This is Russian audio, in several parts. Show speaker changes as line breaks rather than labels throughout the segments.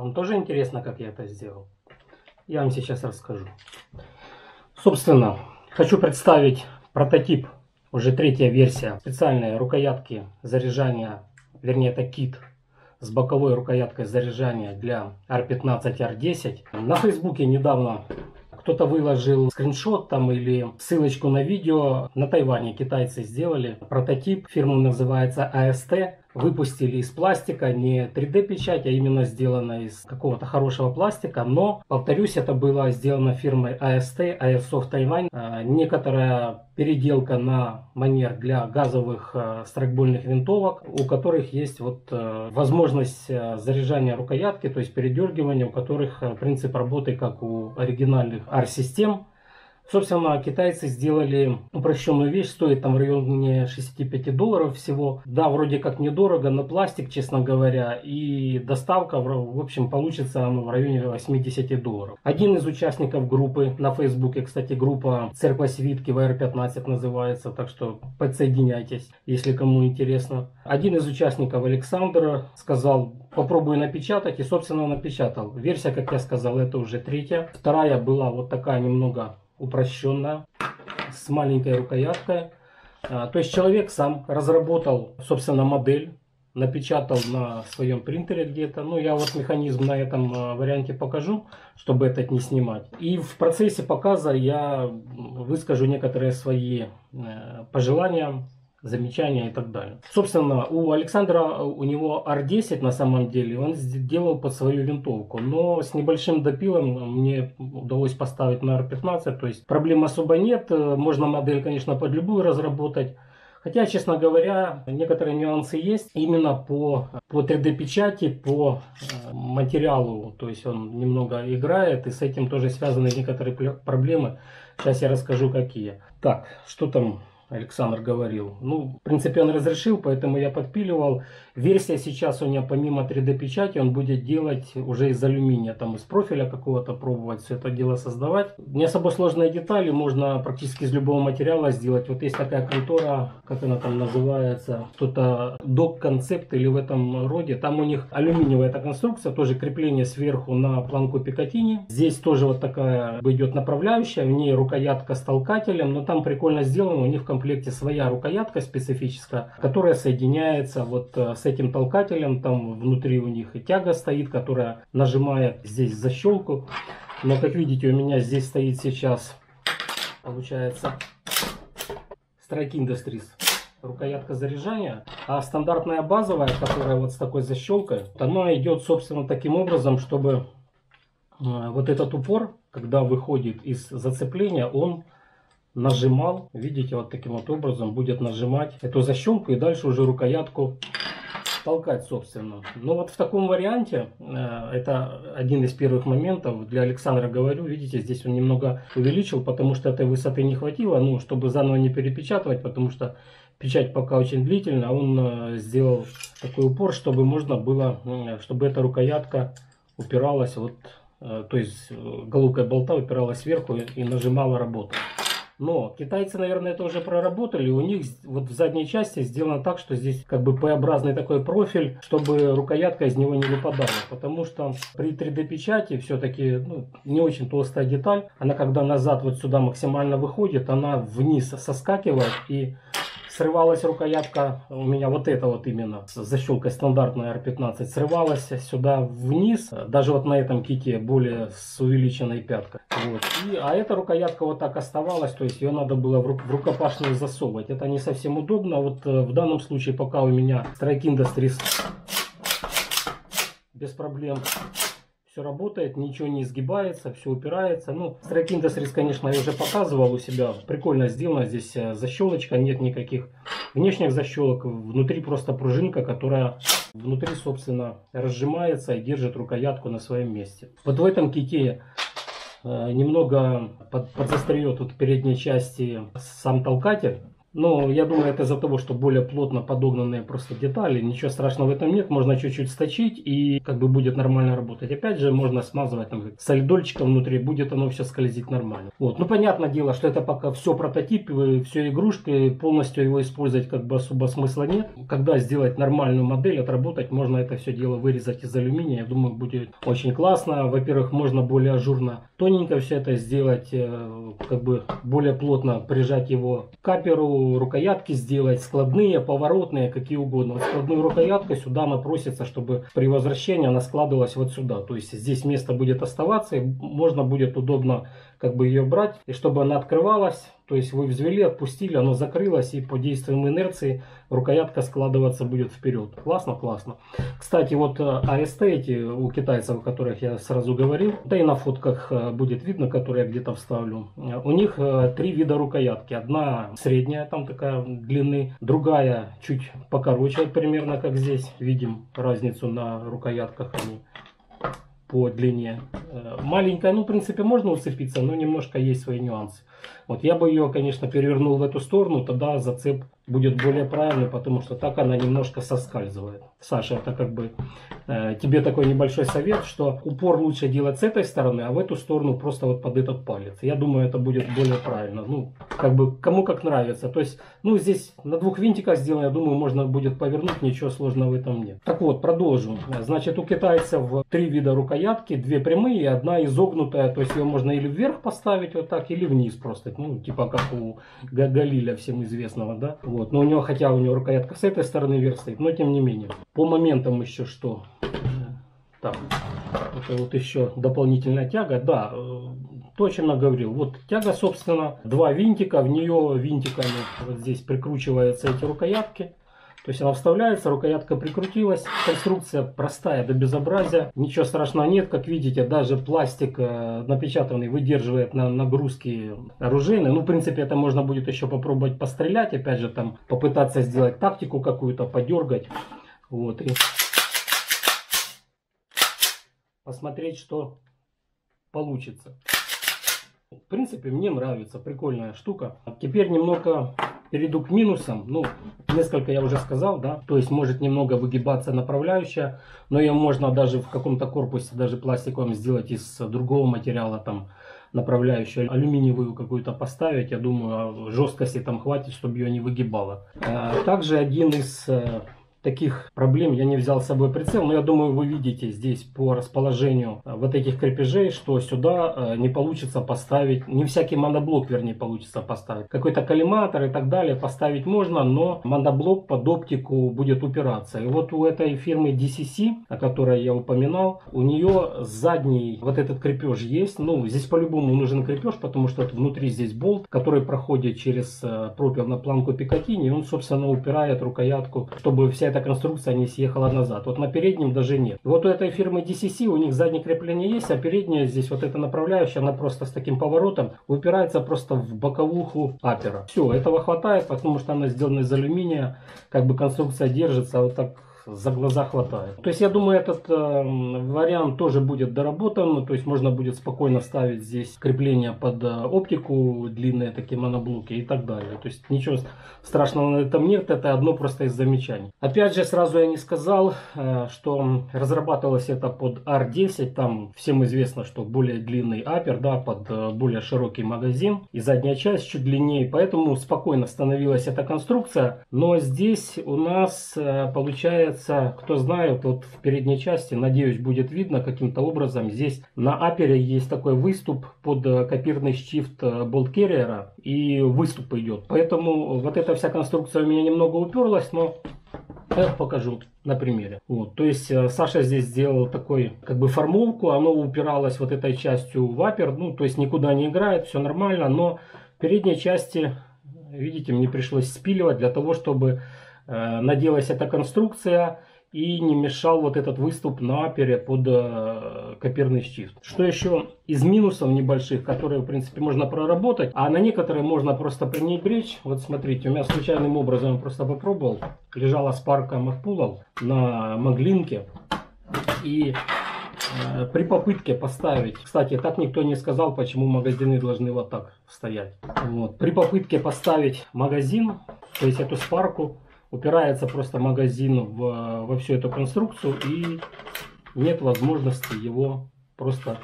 Вам тоже интересно, как я это сделал? Я вам сейчас расскажу. Собственно, хочу представить прототип, уже третья версия, специальные рукоятки заряжания, вернее это кит с боковой рукояткой заряжания для R15, R10. На фейсбуке недавно кто-то выложил скриншот там или ссылочку на видео. На Тайване китайцы сделали прототип. Фирма называется AST выпустили из пластика не 3D печать, а именно сделано из какого-то хорошего пластика. Но, повторюсь, это было сделано фирмой AST, Airsoft Taiwan. А, некоторая переделка на манер для газовых а, страйкбольных винтовок, у которых есть вот а, возможность заряжания рукоятки, то есть передергивания, у которых принцип работы как у оригинальных R-систем. Собственно, китайцы сделали упрощенную вещь, стоит там в районе 65 долларов всего. Да, вроде как недорого, но пластик, честно говоря, и доставка, в общем, получится ну, в районе 80 долларов. Один из участников группы на Фейсбуке, кстати, группа Церковь Свитки VR15 называется, так что подсоединяйтесь, если кому интересно. Один из участников, Александр, сказал, попробую напечатать, и, собственно, напечатал. Версия, как я сказал, это уже третья. Вторая была вот такая немного упрощенно, с маленькой рукояткой. А, то есть человек сам разработал, собственно, модель, напечатал на своем принтере где-то. Ну, я вот механизм на этом а, варианте покажу, чтобы этот не снимать. И в процессе показа я выскажу некоторые свои э, пожелания замечания и так далее. Собственно, у Александра, у него R10 на самом деле, он сделал под свою винтовку, но с небольшим допилом мне удалось поставить на R15, то есть проблем особо нет, можно модель, конечно, под любую разработать, Хотя, честно говоря, некоторые нюансы есть именно по, по 3D печати, по э, материалу. То есть он немного играет, и с этим тоже связаны некоторые проблемы. Сейчас я расскажу какие. Так, что там Александр говорил. Ну, в принципе, он разрешил, поэтому я подпиливал. Версия сейчас у меня помимо 3D печати, он будет делать уже из алюминия, там из профиля какого-то пробовать все это дело создавать. Не особо сложные детали, можно практически из любого материала сделать. Вот есть такая контора, как она там называется, что-то док концепт или в этом роде. Там у них алюминиевая эта конструкция, тоже крепление сверху на планку Пикатини. Здесь тоже вот такая идет направляющая, в ней рукоятка с толкателем, но там прикольно сделано, у них в комплекте своя рукоятка специфическая, которая соединяется вот э, с этим толкателем. Там внутри у них и тяга стоит, которая нажимает здесь защелку. Но как видите, у меня здесь стоит сейчас, получается, Strike Industries рукоятка заряжания, а стандартная базовая, которая вот с такой защелкой, она идет, собственно, таким образом, чтобы э, вот этот упор, когда выходит из зацепления, он нажимал, видите, вот таким вот образом будет нажимать эту защелку и дальше уже рукоятку толкать, собственно. Но вот в таком варианте, э, это один из первых моментов, для Александра говорю, видите, здесь он немного увеличил, потому что этой высоты не хватило, ну, чтобы заново не перепечатывать, потому что печать пока очень длительная, он э, сделал такой упор, чтобы можно было, э, чтобы эта рукоятка упиралась вот, то есть головкой болта упиралась сверху и нажимала работу. Но китайцы, наверное, это уже проработали. У них вот в задней части сделано так, что здесь как бы П-образный такой профиль, чтобы рукоятка из него не выпадала. Потому что при 3D печати все-таки ну, не очень толстая деталь. Она когда назад вот сюда максимально выходит, она вниз соскакивает и срывалась рукоятка, у меня вот это вот именно, с защелкой стандартная R15, срывалась сюда вниз, даже вот на этом ките более с увеличенной пяткой. Вот. И, а эта рукоятка вот так оставалась, то есть ее надо было в, в рукопашную засовывать. Это не совсем удобно, вот э, в данном случае пока у меня Strike Industries без проблем все работает, ничего не изгибается, все упирается. Ну, Strike Industries, конечно, я уже показывал у себя. Прикольно сделано. Здесь э, защелочка, нет никаких внешних защелок. Внутри просто пружинка, которая внутри, собственно, разжимается и держит рукоятку на своем месте. Вот в этом ките э, немного под, подзастреет вот в передней части сам толкатель. Но я думаю, это из-за того, что более плотно подогнанные просто детали. Ничего страшного в этом нет. Можно чуть-чуть сточить и как бы будет нормально работать. Опять же, можно смазывать там солидольчиком внутри, будет оно все скользить нормально. Вот. Ну, понятное дело, что это пока все прототип, все игрушки, полностью его использовать как бы особо смысла нет. Когда сделать нормальную модель, отработать, можно это все дело вырезать из алюминия. Я думаю, будет очень классно. Во-первых, можно более ажурно, тоненько все это сделать, э, как бы более плотно прижать его к каперу, рукоятки сделать, складные, поворотные, какие угодно. Вот складную рукоятку сюда она просится, чтобы при возвращении она складывалась вот сюда. То есть здесь место будет оставаться, и можно будет удобно как бы ее брать, и чтобы она открывалась, то есть вы взвели, отпустили, оно закрылось, и по действиям инерции рукоятка складываться будет вперед. Классно, классно. Кстати, вот АСТ эти у китайцев, о которых я сразу говорил, да и на фотках э, будет видно, которые я где-то вставлю. Э, у них э, три вида рукоятки. Одна средняя, там такая длины, другая чуть покороче, примерно как здесь. Видим разницу на рукоятках они по длине. Э, маленькая, ну, в принципе, можно уцепиться, но немножко есть свои нюансы. Вот я бы ее, конечно, перевернул в эту сторону, тогда зацеп будет более правильный, потому что так она немножко соскальзывает. Саша, это как бы э, тебе такой небольшой совет, что упор лучше делать с этой стороны, а в эту сторону просто вот под этот палец. Я думаю, это будет более правильно. Ну, как бы кому как нравится. То есть, ну, здесь на двух винтиках сделано, я думаю, можно будет повернуть, ничего сложного в этом нет. Так вот, продолжим. Значит, у китайцев три вида рукоятки, две прямые и одна изогнутая, то есть ее можно или вверх поставить вот так, или вниз просто, ну, типа как у Галиля всем известного, да. Вот. Но у него, хотя у него рукоятка с этой стороны вверх стоит, но тем не менее. По моментам еще что? Так, это вот еще дополнительная тяга. Да, э, точно говорил. Вот тяга, собственно, два винтика. В нее винтиками вот здесь прикручиваются эти рукоятки. То есть она вставляется, рукоятка прикрутилась. Конструкция простая до безобразия. Ничего страшного нет. Как видите, даже пластик э, напечатанный выдерживает на нагрузки оружейные. Ну, в принципе, это можно будет еще попробовать пострелять. Опять же, там попытаться сделать тактику какую-то, подергать. Вот. И посмотреть, что получится. В принципе, мне нравится. Прикольная штука. Теперь немного перейду к минусам. Ну, несколько я уже сказал, да. То есть может немного выгибаться направляющая, но ее можно даже в каком-то корпусе, даже пластиковом сделать из другого материала, там, направляющую алюминиевую какую-то поставить. Я думаю, жесткости там хватит, чтобы ее не выгибало. А, также один из э, таких проблем я не взял с собой прицел, но я думаю вы видите здесь по расположению э, вот этих крепежей, что сюда э, не получится поставить, не всякий моноблок вернее получится поставить. Какой-то коллиматор и так далее поставить можно, но моноблок под оптику будет упираться. И вот у этой фирмы DCC, о которой я упоминал, у нее задний вот этот крепеж есть. Ну здесь по-любому нужен крепеж, потому что внутри здесь болт, который проходит через э, пропил на планку Пикатини, он собственно упирает рукоятку, чтобы вся эта конструкция не съехала назад. Вот на переднем даже нет. Вот у этой фирмы DCC у них заднее крепление есть, а передняя здесь вот эта направляющая, она просто с таким поворотом упирается просто в боковуху апера. Все, этого хватает, потому что она сделана из алюминия, как бы конструкция держится, вот так за глаза хватает. То есть я думаю, этот э, вариант тоже будет доработан. То есть можно будет спокойно ставить здесь крепление под э, оптику, длинные такие моноблоки и так далее. То есть ничего страшного на этом нет. Это одно просто из замечаний. Опять же, сразу я не сказал, э, что разрабатывалось это под R10. Там всем известно, что более длинный апер, да, под э, более широкий магазин. И задняя часть чуть длиннее. Поэтому спокойно становилась эта конструкция. Но здесь у нас э, получается является, кто знает, вот в передней части, надеюсь, будет видно каким-то образом. Здесь на апере есть такой выступ под э, копирный штифт болт керриера и выступ идет. Поэтому вот эта вся конструкция у меня немного уперлась, но я покажу на примере. Вот, то есть э, Саша здесь сделал такой как бы формовку, оно упиралось вот этой частью в апер, ну то есть никуда не играет, все нормально, но в передней части, видите, мне пришлось спиливать для того, чтобы Э, наделась эта конструкция и не мешал вот этот выступ на апере под э, коперный штифт. Что еще из минусов небольших, которые в принципе можно проработать, а на некоторые можно просто пренебречь. Вот смотрите, у меня случайным образом просто попробовал, лежала спарка Макпулов на маглинке и Э, При попытке поставить, кстати, так никто не сказал, почему магазины должны вот так стоять. Вот. При попытке поставить магазин, то есть эту спарку, упирается просто магазин в, во всю эту конструкцию и нет возможности его просто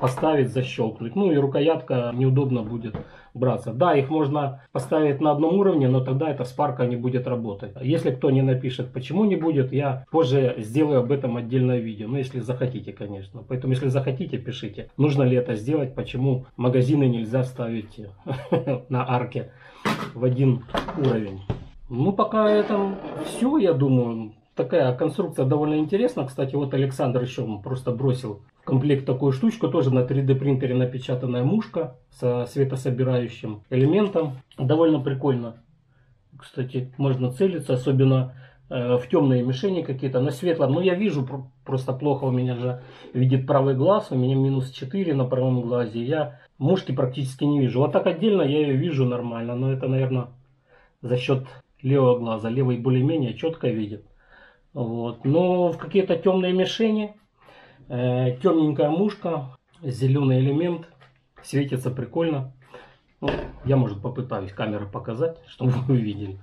поставить, защелкнуть. Ну и рукоятка неудобно будет браться. Да, их можно поставить на одном уровне, но тогда эта спарка не будет работать. Если кто не напишет, почему не будет, я позже сделаю об этом отдельное видео. Ну, если захотите, конечно. Поэтому, если захотите, пишите. Нужно ли это сделать, почему магазины нельзя ставить на арке в один уровень. Ну, пока это все, я думаю. Такая конструкция довольно интересна. Кстати, вот Александр еще просто бросил в комплект такую штучку. Тоже на 3D принтере напечатанная мушка со светособирающим элементом. Довольно прикольно. Кстати, можно целиться, особенно э, в темные мишени какие-то. На светлом, ну я вижу, про- просто плохо у меня же видит правый глаз. У меня минус 4 на правом глазе. Я мушки практически не вижу. Вот так отдельно я ее вижу нормально. Но это, наверное, за счет левого глаза. Левый более-менее четко видит. Вот. Но в какие-то темные мишени, э, темненькая мушка, зеленый элемент, светится прикольно. Ну, я, может, попытаюсь камеры показать, чтобы вы увидели.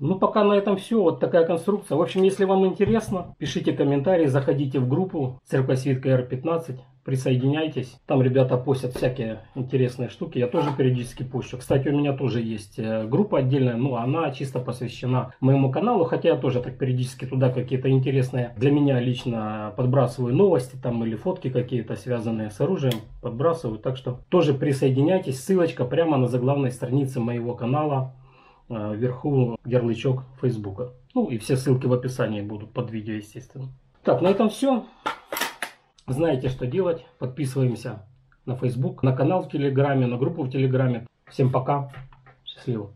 Ну, пока на этом все. Вот такая конструкция. В общем, если вам интересно, пишите комментарии, заходите в группу Церковь Свитка R15, присоединяйтесь. Там ребята постят всякие интересные штуки. Я тоже периодически пощу. Кстати, у меня тоже есть э, группа отдельная, но она чисто посвящена моему каналу, хотя я тоже так периодически туда какие-то интересные для меня лично подбрасываю новости там или фотки какие-то связанные с оружием подбрасываю. Так что тоже присоединяйтесь. Ссылочка прямо на заглавной странице моего канала вверху ярлычок Фейсбука. Ну и все ссылки в описании будут под видео, естественно. Так, на этом все. Знаете, что делать. Подписываемся на Facebook, на канал в Телеграме, на группу в Телеграме. Всем пока. Счастливо.